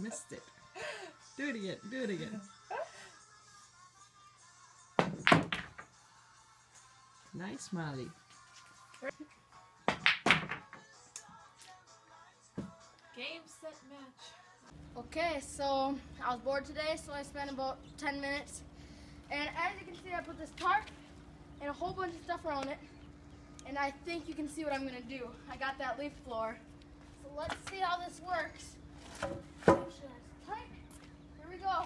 Missed it. Do it again. Do it again. Nice, Molly. Game, set, match. Okay, so I was bored today, so I spent about 10 minutes. And as you can see, I put this tarp and a whole bunch of stuff around it. And I think you can see what I'm gonna do. I got that leaf floor. So let's see how this works. Here we go.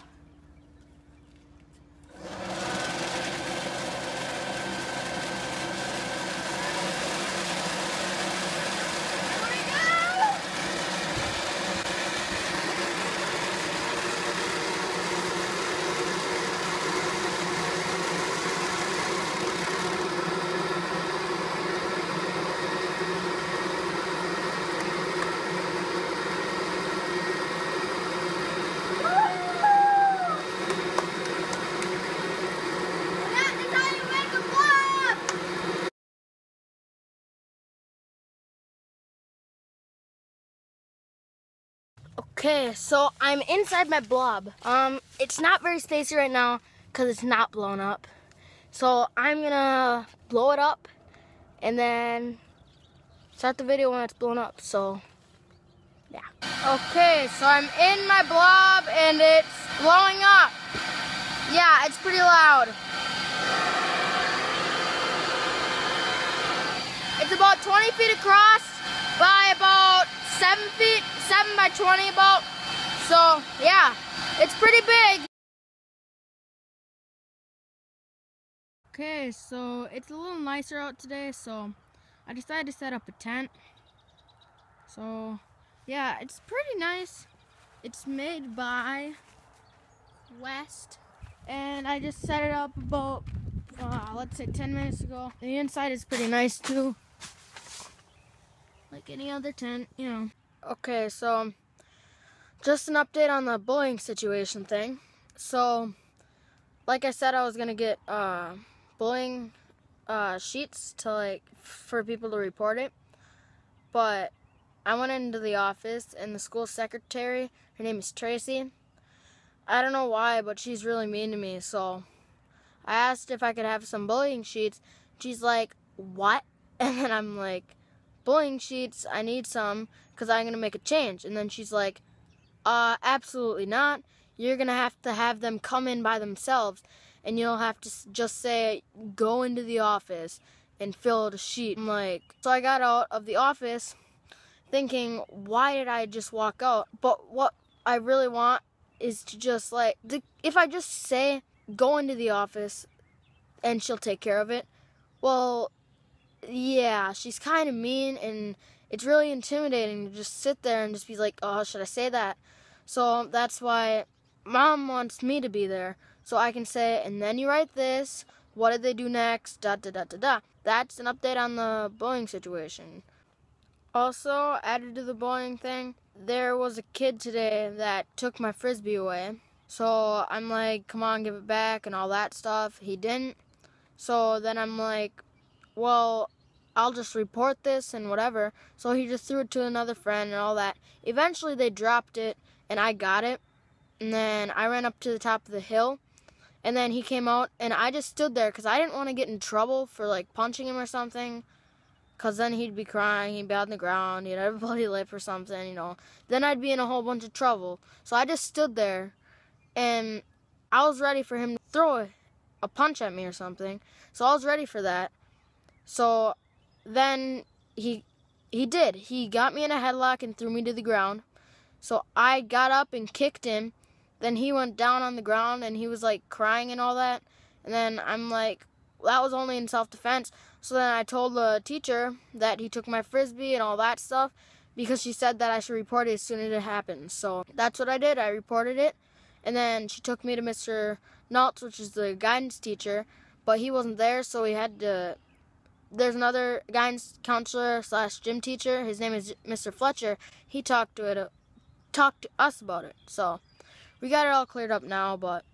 Here we go! That is how you make a blob! Okay, so I'm inside my blob. Um, it's not very spacey right now because it's not blown up. So I'm gonna blow it up and then start the video when it's blown up. So, yeah. Okay, so I'm in my blob and it's blowing up. Yeah, it's pretty loud. It's about 20 feet across by about 7 feet, 7 by 20 about. So, yeah, it's pretty big. Okay, so it's a little nicer out today, so I decided to set up a tent. So, yeah, it's pretty nice. It's made by West, and I just set it up about, uh, let's say 10 minutes ago. The inside is pretty nice too like any other tent, you know. Okay, so just an update on the bullying situation thing. So, like I said, I was gonna get uh, bullying uh, sheets to like for people to report it, but I went into the office and the school secretary, her name is Tracy. I don't know why, but she's really mean to me. So I asked if I could have some bullying sheets. She's like, "What?" And then I'm like bullying sheets. I need some because I'm gonna make a change. And then she's like, uh, absolutely not. You're gonna have to have them come in by themselves, and you'll have to just say, go into the office and fill out a sheet. I'm like, so I got out of the office thinking, why did I just walk out? But what I really want is to just like, if I just say, go into the office and she'll take care of it, well, yeah, she's kind of mean and it's really intimidating to just sit there and just be like, oh, should I say that? So that's why mom wants me to be there so I can say, and then you write this. What did they do next? Da da da da da. That's an update on the bullying situation. Also, added to the bullying thing, there was a kid today that took my frisbee away. So I'm like, come on, give it back and all that stuff. He didn't. So then I'm like, well, I'll just report this and whatever. So he just threw it to another friend and all that. Eventually they dropped it and I got it. And then I ran up to the top of the hill. And then he came out and I just stood there because I didn't want to get in trouble for like punching him or something. Because then he'd be crying, he'd be on the ground, he'd have a bloody lip or something, you know. Then I'd be in a whole bunch of trouble. So I just stood there and I was ready for him to throw a, a punch at me or something. So I was ready for that. So then he he did. He got me in a headlock and threw me to the ground. So I got up and kicked him. Then he went down on the ground and he was like crying and all that. And then I'm like, that was only in self defense. So then I told the teacher that he took my frisbee and all that stuff because she said that I should report it as soon as it happened. So that's what I did. I reported it. And then she took me to Mr. Naltz, which is the guidance teacher, but he wasn't there, so we had to. There's another guidance counselor slash gym teacher. His name is Mr. Fletcher. He talked to it, uh, talked to us about it. So we got it all cleared up now, but.